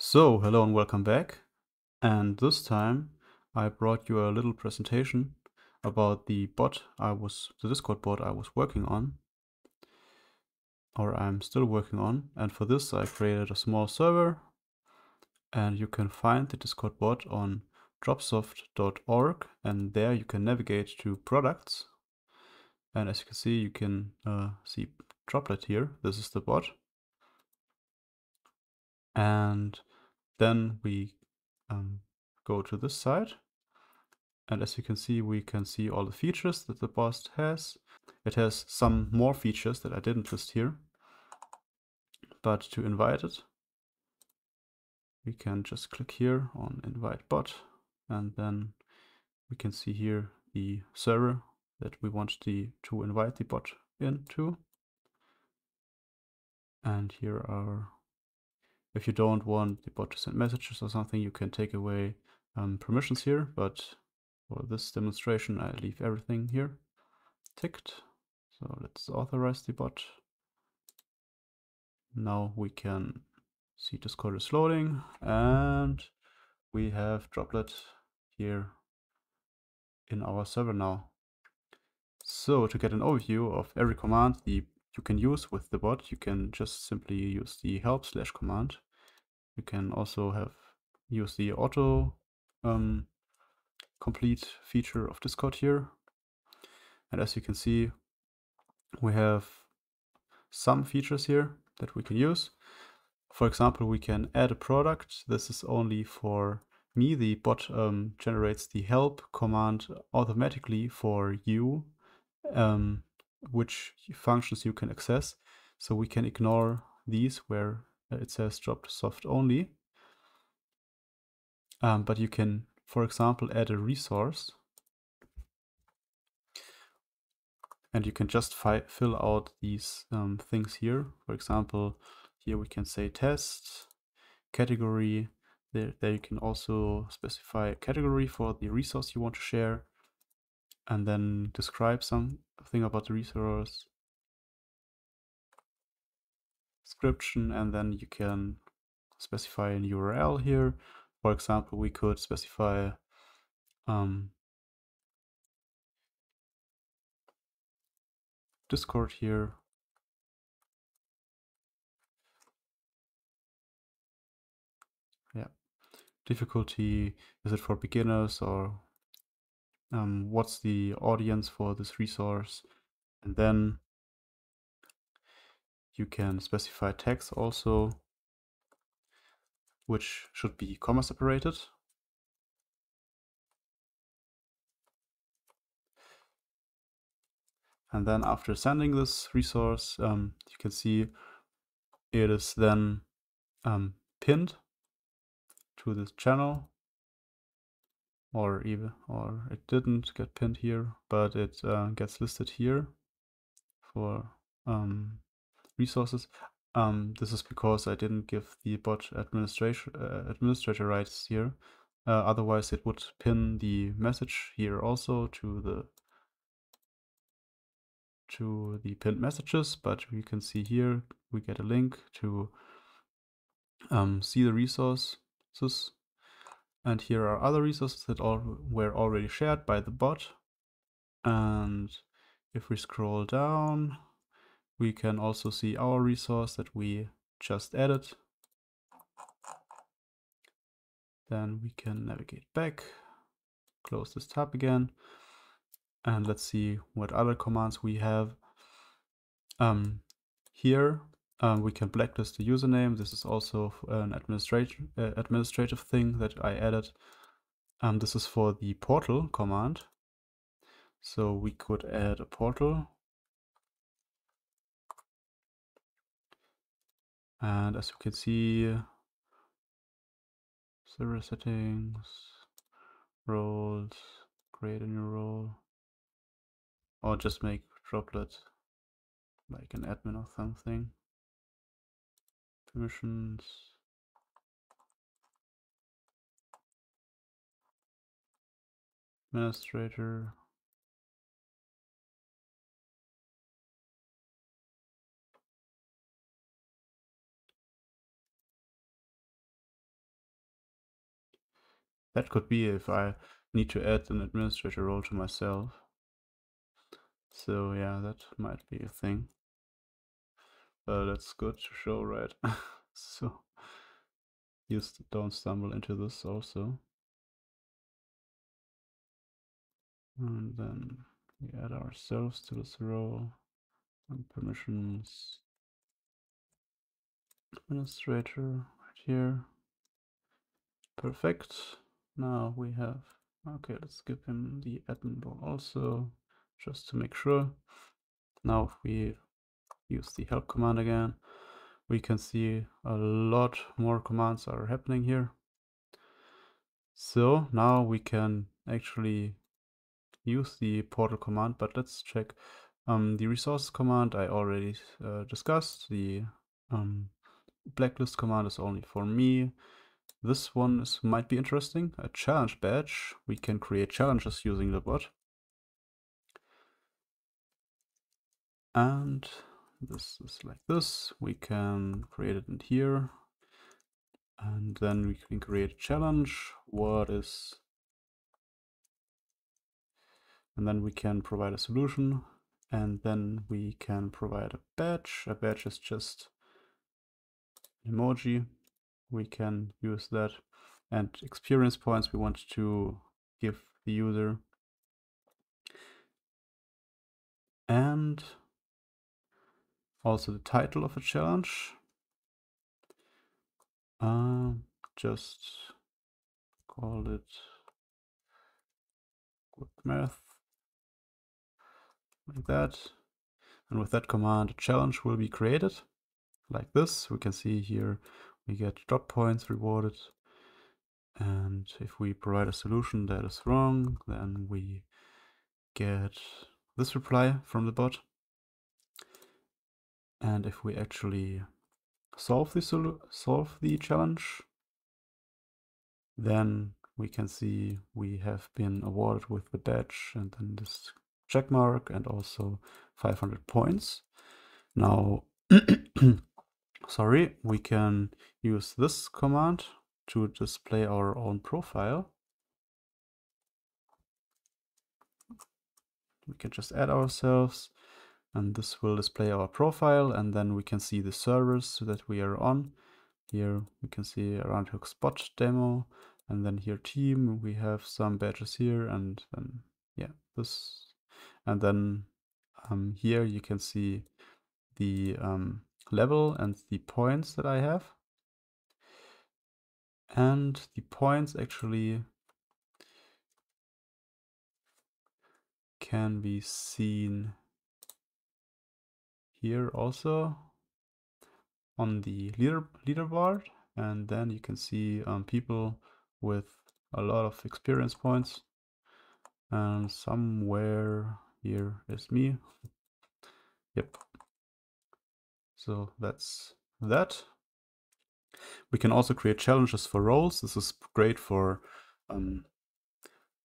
So, hello and welcome back. And this time I brought you a little presentation about the bot I was, the Discord bot I was working on, or I'm still working on. And for this I created a small server and you can find the Discord bot on dropsoft.org and there you can navigate to products. And as you can see, you can uh, see Droplet here. This is the bot. And then we um, go to this side. And as you can see, we can see all the features that the bot has. It has some more features that I didn't list here. But to invite it, we can just click here on invite bot. And then we can see here the server that we want the, to invite the bot into. And here are if you don't want the bot to send messages or something, you can take away um, permissions here, but for this demonstration, I leave everything here ticked. So let's authorize the bot. Now we can see Discord is loading and we have Droplet here in our server now. So to get an overview of every command the you can use with the bot, you can just simply use the help slash command you can also have use the auto um, complete feature of Discord here. And as you can see, we have some features here that we can use. For example, we can add a product. This is only for me. The bot um, generates the help command automatically for you, um, which functions you can access. So we can ignore these where it says drop to soft only. Um, but you can, for example, add a resource and you can just fill out these um, things here. For example, here we can say test, category. There, there you can also specify a category for the resource you want to share and then describe something about the resource description and then you can specify an URL here. For example, we could specify um, Discord here. Yeah, difficulty, is it for beginners or um, what's the audience for this resource? And then you can specify tags also, which should be comma separated. And then after sending this resource, um, you can see it is then um, pinned to this channel or even or it didn't get pinned here but it uh, gets listed here for um, resources. Um, this is because I didn't give the bot administration uh, administrator rights here. Uh, otherwise, it would pin the message here also to the to the pinned messages. But we can see here we get a link to um, see the resources. And here are other resources that all were already shared by the bot. And if we scroll down, we can also see our resource that we just added. Then we can navigate back, close this tab again, and let's see what other commands we have. Um, here um, we can blacklist the username. This is also an administrative uh, administrative thing that I added. Um, this is for the portal command. So we could add a portal And as you can see, server settings, roles, create a new role, or just make droplet like an admin or something. Permissions. Administrator, that could be if I need to add an administrator role to myself. So yeah, that might be a thing. Uh, that's good to show, right? so just don't stumble into this also. And then we add ourselves to this role and permissions administrator right here. Perfect. Now we have, okay, let's give him the admin role also, just to make sure. Now if we use the help command again, we can see a lot more commands are happening here. So now we can actually use the portal command, but let's check um, the resources command I already uh, discussed. The um, blacklist command is only for me. This one is, might be interesting. A challenge badge. We can create challenges using the bot. And this is like this. We can create it in here. And then we can create a challenge. What is... And then we can provide a solution. And then we can provide a badge. A badge is just an emoji. We can use that. And experience points we want to give the user. And also the title of a challenge. Uh, just call it good math like that. And with that command, a challenge will be created like this. We can see here we get drop points rewarded. And if we provide a solution that is wrong, then we get this reply from the bot. And if we actually solve the solve the challenge, then we can see we have been awarded with the badge and then this check mark and also 500 points. Now, sorry, we can use this command to display our own profile. We can just add ourselves and this will display our profile and then we can see the servers that we are on. Here we can see around hook spot demo and then here team, we have some badges here and then yeah, this. And then um, here you can see the um, level and the points that I have. And the points actually can be seen here also on the leader leaderboard. And then you can see um, people with a lot of experience points. And somewhere here is me. Yep so that's that we can also create challenges for roles this is great for um,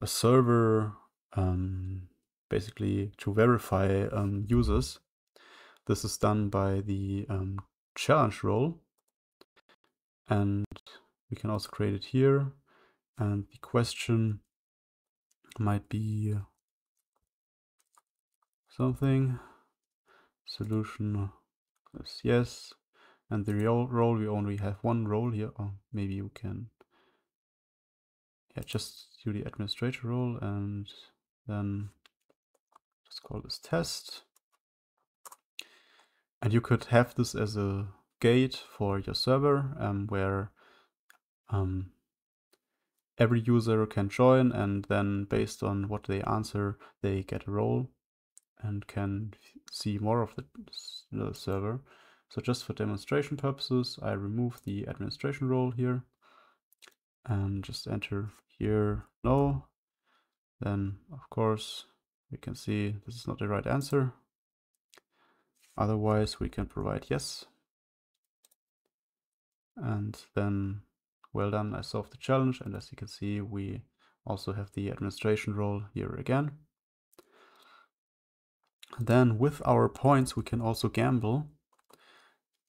a server um, basically to verify um, users this is done by the um, challenge role. And we can also create it here. And the question might be something. Solution is yes. And the role, we only have one role here. Or maybe you can yeah, just do the administrator role and then just call this test. And you could have this as a gate for your server um, where um, every user can join and then based on what they answer, they get a role and can see more of the, the server. So just for demonstration purposes, I remove the administration role here and just enter here no. Then of course we can see this is not the right answer. Otherwise, we can provide yes. And then, well done, I solved the challenge. And as you can see, we also have the administration role here again. Then with our points, we can also gamble.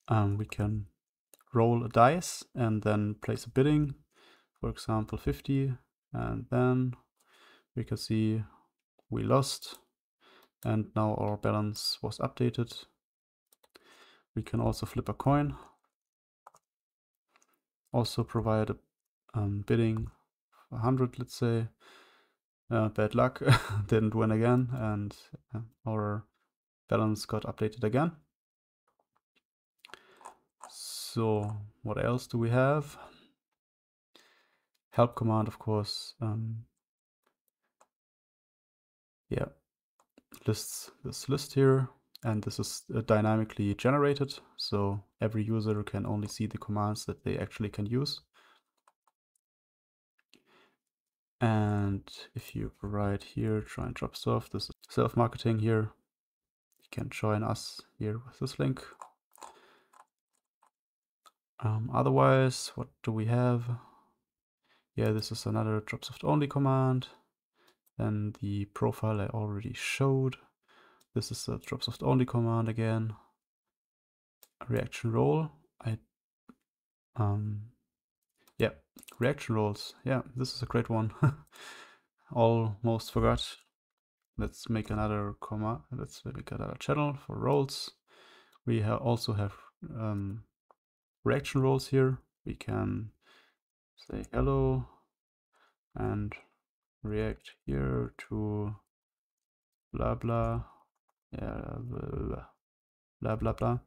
Um, we can roll a dice and then place a bidding, for example, 50 and then we can see we lost and now our balance was updated. We can also flip a coin. Also provide a um, bidding 100, let's say. Uh, bad luck, didn't win again, and our balance got updated again. So what else do we have? Help command, of course. Um, yeah, lists this list here, and this is uh, dynamically generated, so every user can only see the commands that they actually can use. And if you provide here, try and drop stuff, this is self-marketing here. You can join us here with this link. Um, otherwise, what do we have? Yeah, this is another Dropsoft only command. Then the profile I already showed. This is a Dropsoft only command again. A reaction role. I um yeah, reaction roles. Yeah, this is a great one. Almost forgot. Let's make another comma. Let's make another channel for roles. We ha also have um, reaction roles here. We can say hello and react here to blah blah yeah blah blah blah, blah.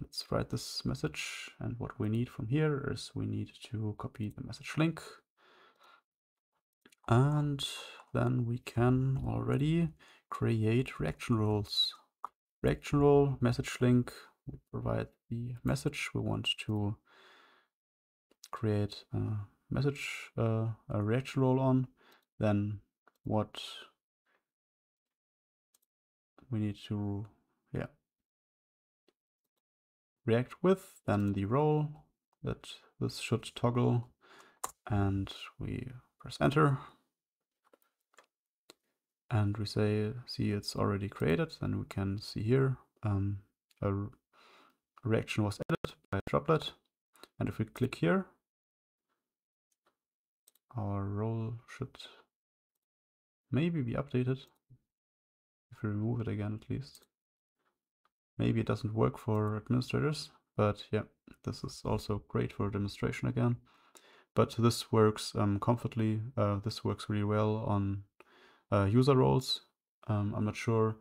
Let's write this message and what we need from here is we need to copy the message link. And then we can already create reaction roles reaction role message link we provide the message. We want to create a message uh, a reaction role on. Then what we need to yeah react with then the role that this should toggle and we press enter. And we say see it's already created then we can see here um, a reaction was added by droplet. And if we click here our role should maybe be updated. If we remove it again at least maybe it doesn't work for administrators but yeah this is also great for demonstration again. But this works um, comfortably uh, this works really well on uh, user roles. Um, I'm not sure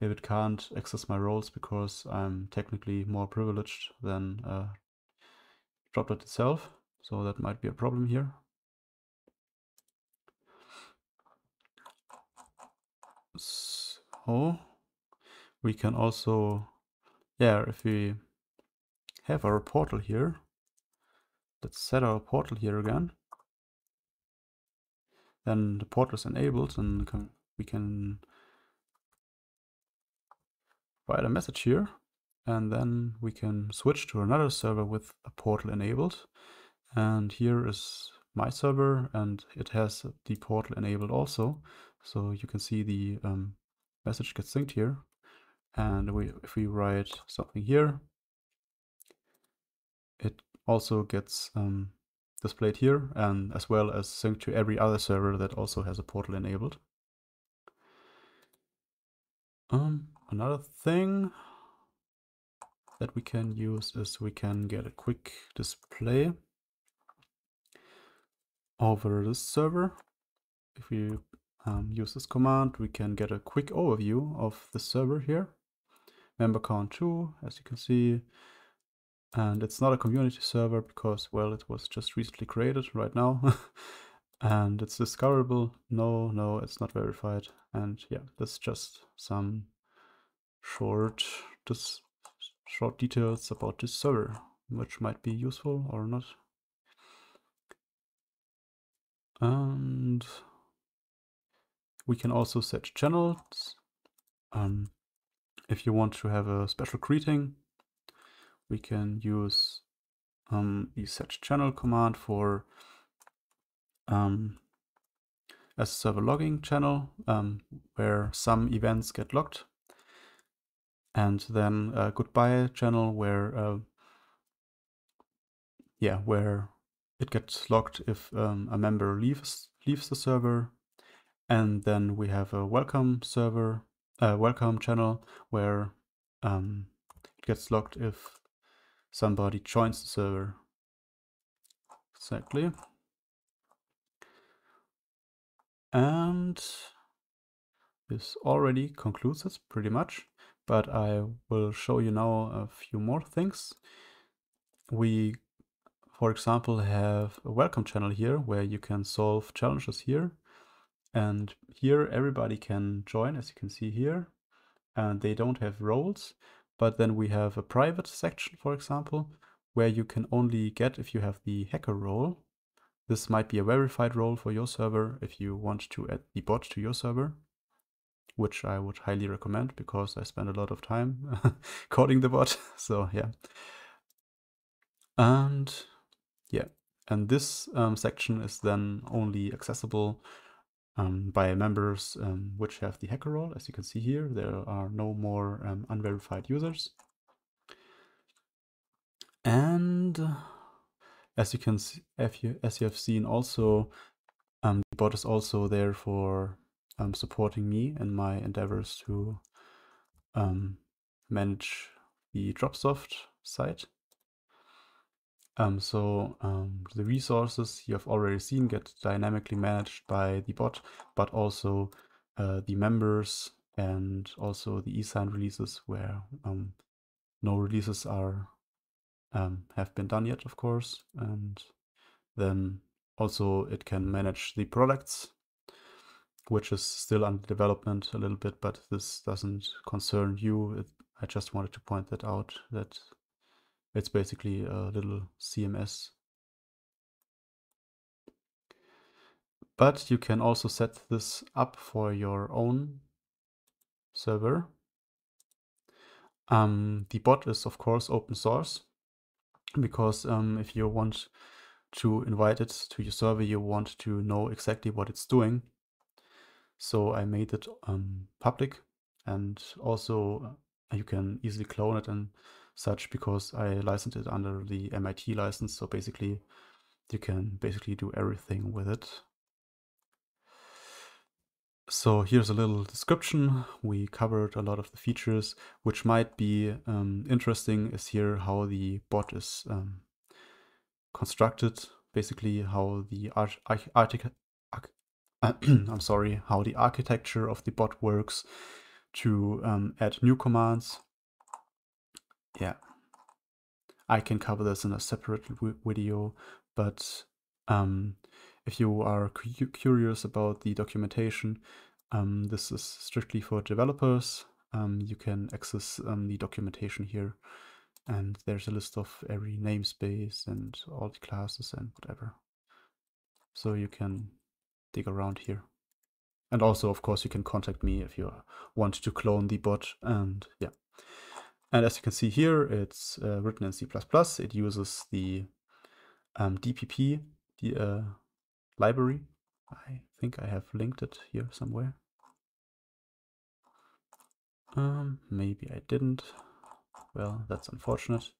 if it can't access my roles because I'm technically more privileged than uh, Droplet itself so that might be a problem here. So we can also, yeah, if we have our portal here, let's set our portal here again. Then the portal is enabled and we can write a message here and then we can switch to another server with a portal enabled. And here is my server and it has the portal enabled also. So you can see the um, message gets synced here. And we, if we write something here, it also gets um, displayed here and as well as synced to every other server that also has a portal enabled. Um, another thing that we can use is we can get a quick display over this server. If we um, use this command, we can get a quick overview of the server here. Member count 2, as you can see. And it's not a community server because, well, it was just recently created right now. and it's discoverable. No, no, it's not verified. And yeah, that's just some short, just short details about this server, which might be useful or not. And we can also set channels. Um, if you want to have a special greeting, we can use um, the set channel command for um, a server logging channel um, where some events get logged. And then a goodbye channel where uh, yeah where it gets logged if um, a member leaves leaves the server, and then we have a welcome server, uh, welcome channel where um, it gets locked if somebody joins the server. Exactly. And this already concludes it pretty much, but I will show you now a few more things. We, for example, have a welcome channel here where you can solve challenges here. And here everybody can join, as you can see here. And they don't have roles, but then we have a private section, for example, where you can only get if you have the hacker role. This might be a verified role for your server if you want to add the bot to your server, which I would highly recommend because I spend a lot of time coding the bot. So yeah. And yeah, and this um, section is then only accessible um, by members um, which have the hacker role. As you can see here, there are no more um, unverified users. And as you can see, you, as you have seen also, um, the bot is also there for um, supporting me in my endeavors to um, manage the Dropsoft site. Um, so um, the resources you have already seen get dynamically managed by the bot, but also uh, the members and also the eSign releases where um, no releases are um, have been done yet, of course. And then also it can manage the products, which is still under development a little bit, but this doesn't concern you. It, I just wanted to point that out, that it's basically a little CMS. But you can also set this up for your own server. Um, the bot is of course open source because um, if you want to invite it to your server, you want to know exactly what it's doing. So I made it um, public and also you can easily clone it and such because I licensed it under the MIT license. So basically you can basically do everything with it. So here's a little description. We covered a lot of the features, which might be um, interesting is here how the bot is um, constructed, basically how the art, I'm sorry, how the architecture of the bot works to um, add new commands. Yeah, I can cover this in a separate video, but um, if you are cu curious about the documentation, um, this is strictly for developers. Um, you can access um, the documentation here and there's a list of every namespace and all the classes and whatever. So you can dig around here. And also, of course, you can contact me if you want to clone the bot and yeah. And as you can see here, it's uh, written in C++. It uses the um, DPP, the uh, library. I think I have linked it here somewhere. Um, maybe I didn't. Well, that's unfortunate,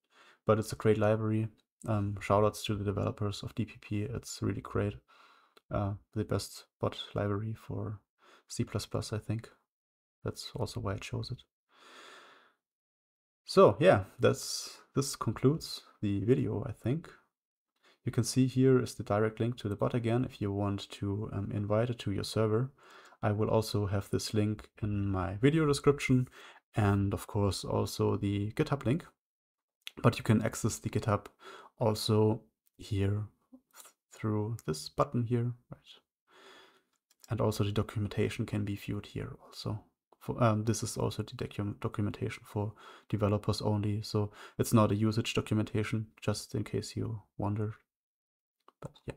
but it's a great library. Um, shoutouts to the developers of DPP. It's really great. Uh, the best bot library for C++, I think. That's also why I chose it. So yeah, that's this concludes the video, I think. You can see here is the direct link to the bot again if you want to um, invite it to your server. I will also have this link in my video description and of course also the GitHub link. But you can access the GitHub also here through this button here, right? And also the documentation can be viewed here also. For, um, this is also the docu documentation for developers only, so it's not a usage documentation, just in case you wondered. But yeah.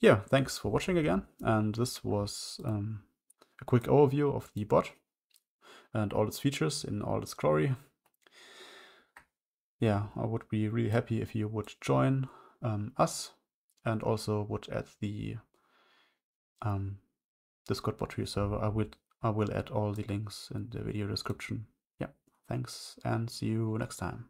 Yeah, thanks for watching again. And this was um, a quick overview of the bot and all its features in all its glory. Yeah, I would be really happy if you would join um, us and also would add the um, Discord bot to your server. I would I will add all the links in the video description. Yeah, thanks and see you next time.